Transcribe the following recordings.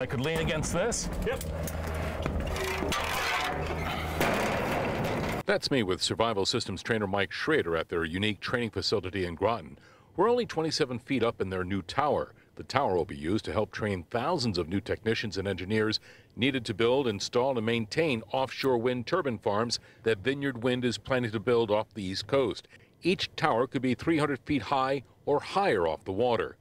I could lean against this. Yep. That's me with Survival Systems trainer Mike Schrader at their unique training facility in Groton. We're only 27 feet up in their new tower. The tower will be used to help train thousands of new technicians and engineers needed to build, install, and maintain offshore wind turbine farms that Vineyard Wind is planning to build off the East Coast. Each tower could be 300 feet high or higher off the water.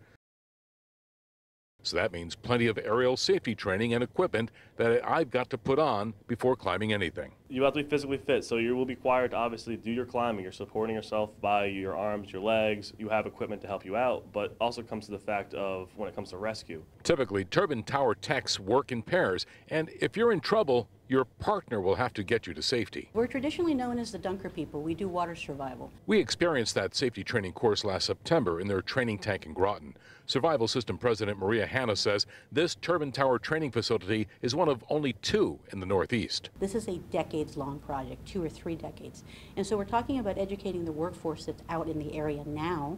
So that means plenty of aerial safety training and equipment that I've got to put on before climbing anything. You have to be physically fit, so you will be required to obviously do your climbing. You're supporting yourself by your arms, your legs. You have equipment to help you out, but also comes to the fact of when it comes to rescue. Typically, turbine tower techs work in pairs, and if you're in trouble, your partner will have to get you to safety. We're traditionally known as the Dunker people. We do water survival. We experienced that safety training course last September in their training tank in Groton. Survival System President Maria Hanna says this turbine tower training facility is one of only two in the Northeast. This is a decades-long project, two or three decades. And so we're talking about educating the workforce that's out in the area now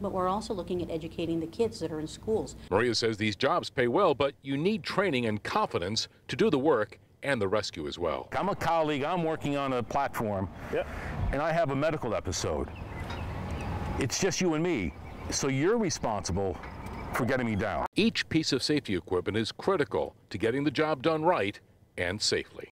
but we're also looking at educating the kids that are in schools. Maria says these jobs pay well, but you need training and confidence to do the work and the rescue as well. I'm a colleague, I'm working on a platform, Yep. and I have a medical episode. It's just you and me, so you're responsible for getting me down. Each piece of safety equipment is critical to getting the job done right and safely.